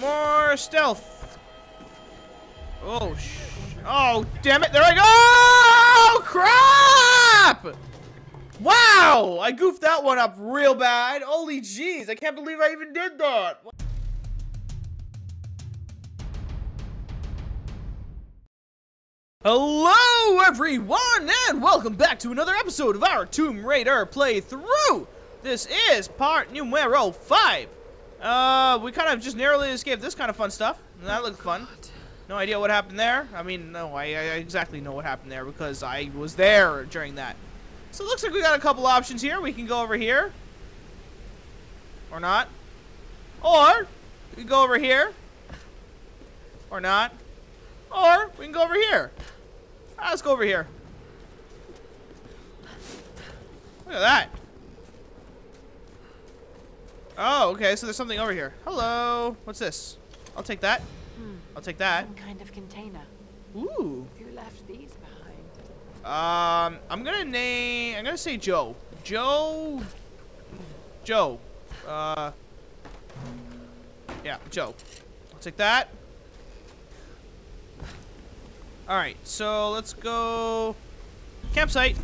more stealth. Oh, sh oh, damn it! There I go! Oh, crap! Wow, I goofed that one up real bad. Holy jeez, I can't believe I even did that. Hello everyone and welcome back to another episode of our Tomb Raider playthrough. This is part numero 5. Uh, we kind of just narrowly escaped this kind of fun stuff. That looked fun. No idea what happened there. I mean, no, I, I exactly know what happened there because I was there during that. So it looks like we got a couple options here. We can go over here. Or not. Or, we can go over here. Or not. Or, we can go over here. Ah, let's go over here. Look at that. Oh, okay, so there's something over here. Hello. What's this? I'll take that. Hmm. I'll take that. Some kind of container. Ooh. Who left these behind? Um, I'm gonna name. I'm gonna say Joe. Joe. Joe. Uh. Yeah, Joe. I'll take that. All right, so let's go. Campsite.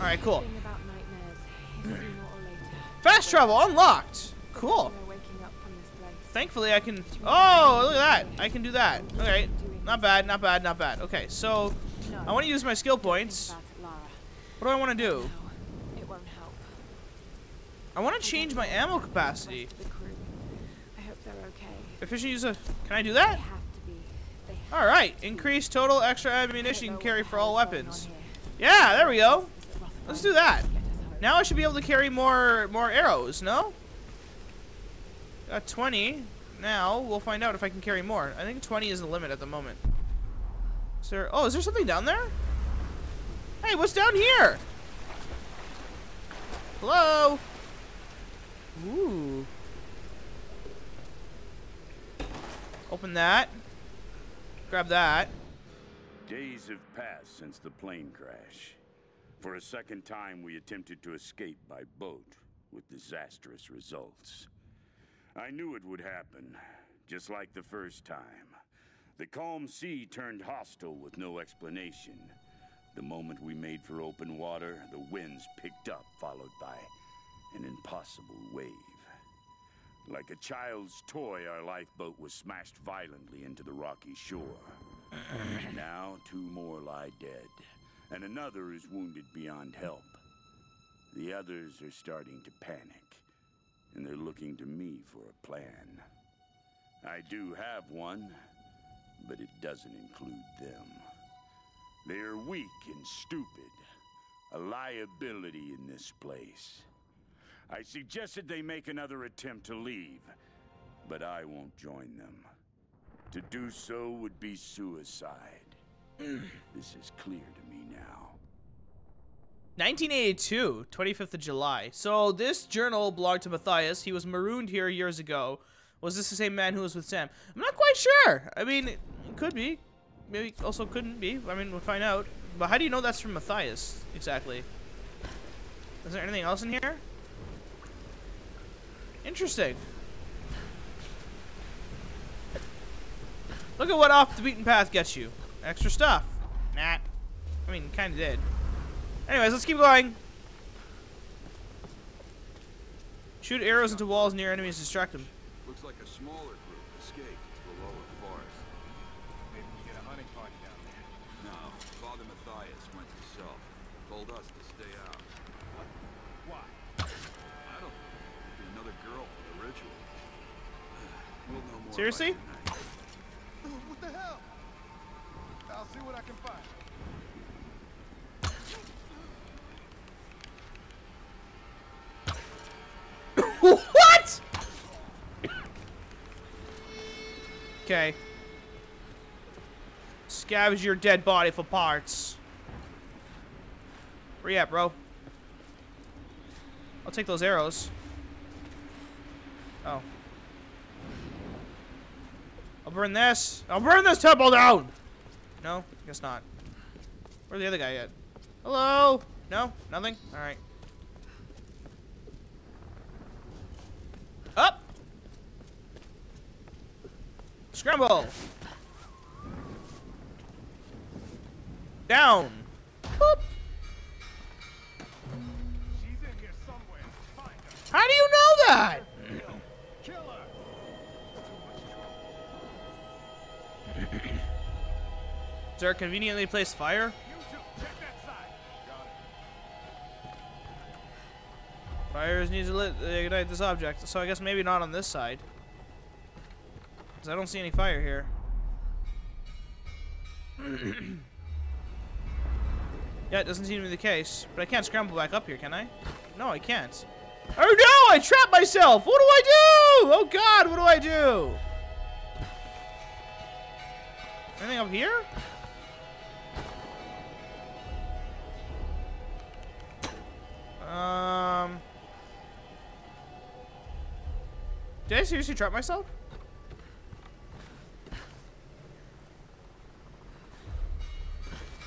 All right, cool. Thing about nightmares. Sooner or later. Fast travel unlocked. Cool. We're waking up from this place. Thankfully, I can. Oh, look at that. I can do that. Okay. Not bad. Not bad. Not bad. Okay, so I want to use my skill points. about it, Lara. What do I want to do? It won't help. I want to change my ammo capacity. rest of the crew. I hope they're okay. Efficient use of. Can I do that? have to be. They have All right. Increase total extra ammunition you can carry for all weapons. Yeah, there we go. Is it Rutherford? Let's do that. Get us home. Now I should be able to carry more more arrows. No. Got 20. Now we'll find out if I can carry more. I think 20 is the limit at the moment. Is there? Oh, is there something down there? Hey, what's down here? Hello. Ooh. Open that. Grab that. Days have passed since the plane crash. For a second time, we attempted to escape by boat, with disastrous results. I knew it would happen, just like the first time. The calm sea turned hostile with no explanation. The moment we made for open water, the winds picked up, followed by an impossible wave. Like a child's toy, our lifeboat was smashed violently into the rocky shore. now, two more lie dead, and another is wounded beyond help. The others are starting to panic, and they're looking to me for a plan. I do have one, but it doesn't include them. They are weak and stupid, a liability in this place. I suggested they make another attempt to leave, but I won't join them. To do so would be suicide. this is clear to me. 1982, 25th of July. So this journal belonged to Mathias. He was marooned here years ago. Was this the same man who was with Sam? I'm not quite sure. I mean, it could be. Maybe also couldn't be. I mean, we'll find out. But how do you know that's from Mathias, exactly? Is there anything else in here? Interesting. Look at what off the beaten path gets you. Extra stuff. Nah. I mean, kind of did. Anyways, let's keep going. Shoot arrows into walls near enemies, distract them. Looks like a smaller group escaped to the lower forest. Maybe we get a hunting party down there. No, Father Mathias went himself. Told us to stay out. Why? I don't know. Maybe another girl for the ritual. We'll know more Seriously? tonight. What the hell? I'll see what I can find. Okay. Scavenge your dead body for parts. Where you at, bro? I'll take those arrows. Oh. I'll burn this. I'll burn this temple down! No? Guess not. Where's the other guy at? Hello? No? Nothing? Alright. Up! Scramble. Down. Boop. She's in here somewhere. Find her. How do you know that? Kill her. Is there a conveniently placed fire? You two, check that side. Got it. Fires need to lit, uh, ignite this object, so I guess maybe not on this side. Because I don't see any fire here. yeah, it doesn't seem to be the case. But I can't scramble back up here, can I? No, I can't. Oh no! I trapped myself! What do I do? Oh god, what do I do? Anything up here? Um... Did I seriously trap myself?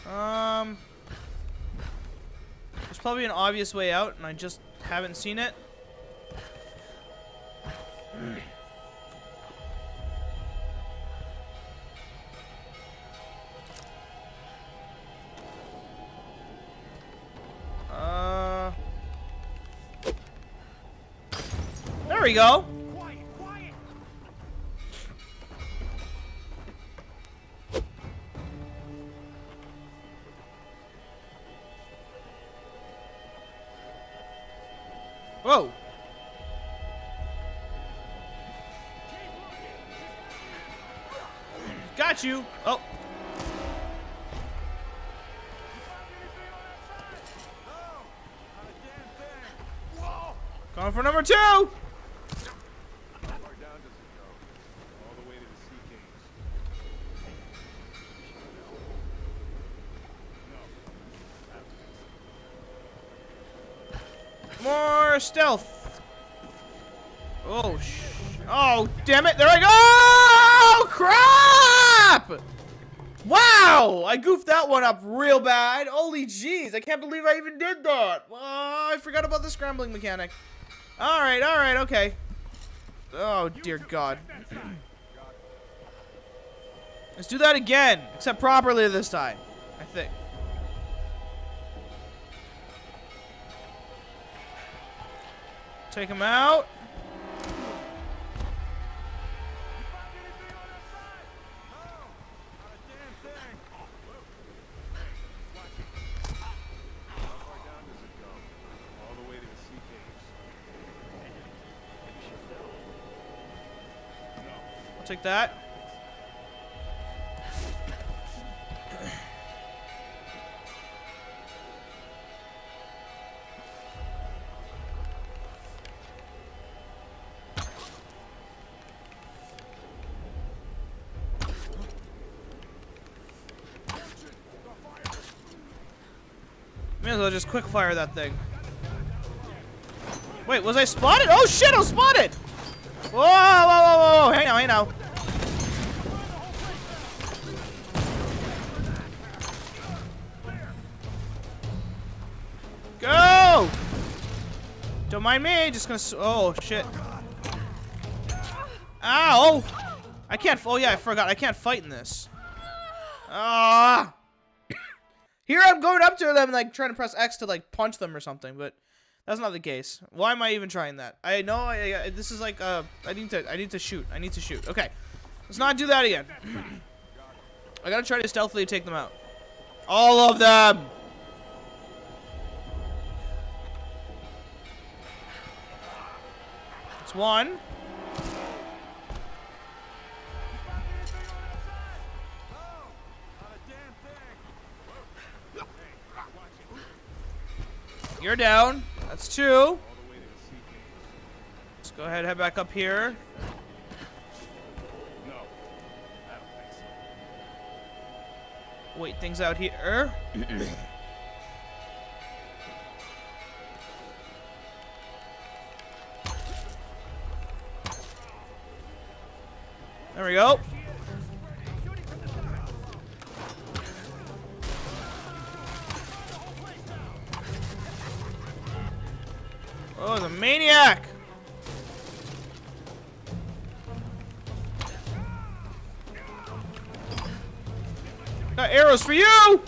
Um, there's probably an obvious way out, and I just haven't seen it. Uh, there we go. Whoa. Got you. Oh. Going for number two. How far down does it go? All the way to the sea caves. More stealth. Oh, sh Oh, damn it. There I go. Oh, crap. Wow. I goofed that one up real bad. Holy jeez. I can't believe I even did that. Oh, I forgot about the scrambling mechanic. All right. All right. Okay. Oh, dear God. Let's do that again. Except properly this time. I think. Take him out. I'll take that. Just quick fire that thing. Wait, was I spotted? Oh shit, I was spotted! Whoa, whoa, whoa, whoa, hey now, hey now. Go! Don't mind me, just gonna, oh shit. Ow! I can't, oh yeah, I forgot, I can't fight in this. Ah! Here I'm going up to them, like trying to press X to like punch them or something, but that's not the case. Why am I even trying that? I know I, I, this is like uh, I need to I need to shoot. I need to shoot. Okay, let's not do that again. I gotta try to stealthily take them out. All of them. It's one. You're down. That's two. Let's go ahead, head back up here. Wait things out here. there we go. Oh, the maniac! Got arrows for you!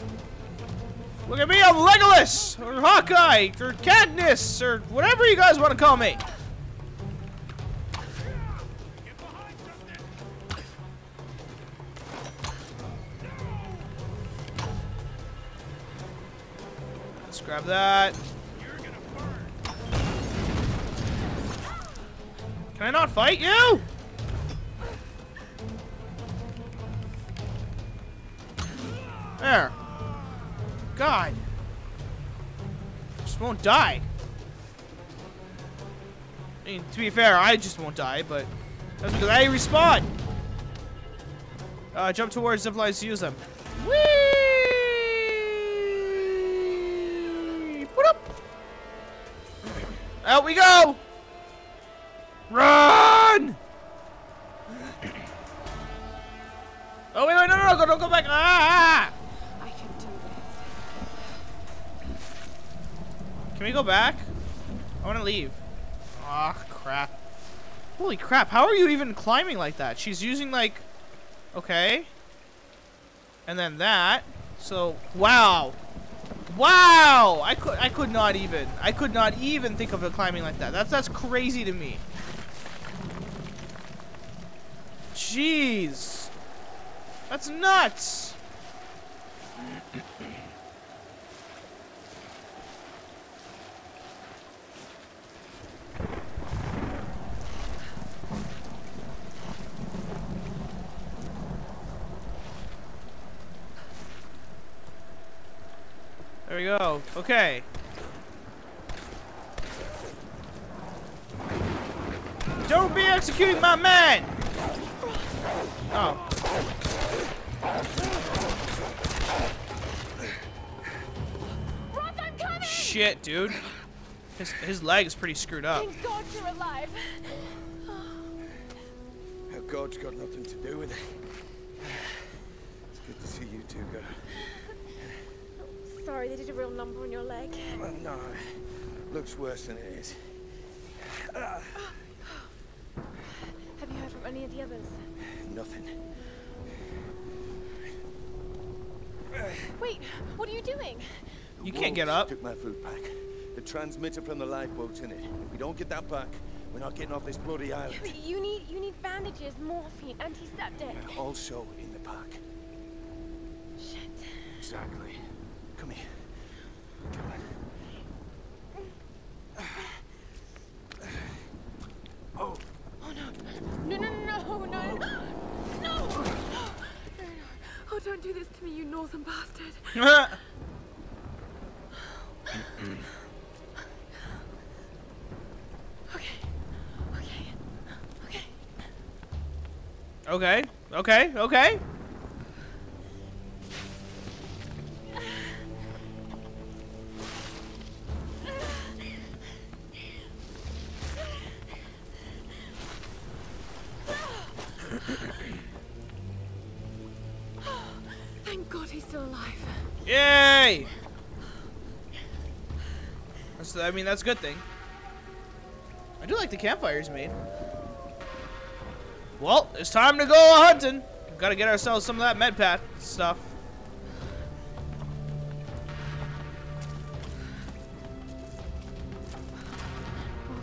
Look at me, I'm Legolas! Or Hawkeye! Or Katniss! Or whatever you guys want to call me! Let's grab that. Can I not fight you? There. God. Just won't die. I mean, to be fair, I just won't die, but that's because I respawn. Uh, jump towards zip lines to use them. Whee! Put up. Out we go. Run! Oh wait, wait, no, no, no, don't go back! Ah! I can do this. Can we go back? I want to leave. Ah, crap. Holy crap! How are you even climbing like that? She's using like, okay, and then that. So wow, wow! I could, I could not even, I could not even think of it climbing like that. That's that's crazy to me. Jeez. That's nuts! There we go. Okay. Don't be executing my man! Oh. Roth, I'm coming! Shit, dude. His, his leg is pretty screwed up. Thank God you're alive. Oh, God's got nothing to do with it. It's good to see you two, girl. Sorry, they did a real number on your leg. Well, no, looks worse than it is. Have you heard from any of the others? Nothing. Wait, what are you doing? You can't get Wolves up. Took my food pack. The transmitter from the lifeboat's in it. If we don't get that back, we're not getting off this bloody island. You need you need bandages, morphine, antiseptic. Also in the pack. Shit. Exactly. Come here. Come on. Oh, Oh no. No no no no no no. No! No, no. Oh don't do this to me, you northern bastard. Mm-hmm. Okay. Okay. Okay. okay, okay, okay. That's, I mean, that's a good thing. I do like the campfires made. Well, it's time to go hunting. We've Gotta get ourselves some of that med pack stuff.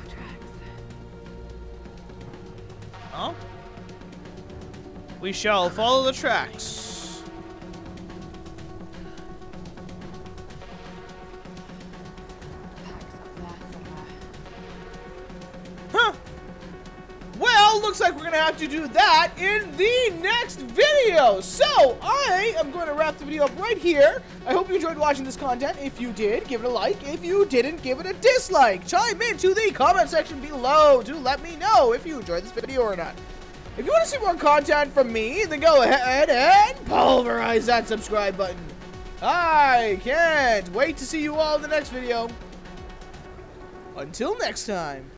Tracks. Oh? We shall follow the tracks. Looks like we're gonna have to do that in the next video. So, I am going to wrap the video up right here. I hope you enjoyed watching this content. If you did, give it a like. If you didn't, give it a dislike. Chime into the comment section below to let me know if you enjoyed this video or not. If you want to see more content from me, then go ahead and pulverize that subscribe button. I can't wait to see you all in the next video. Until next time.